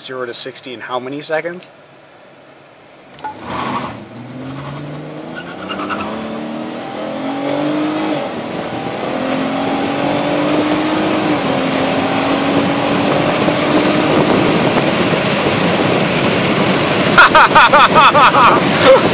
0 to 60 in how many seconds? Ha ha ha ha ha!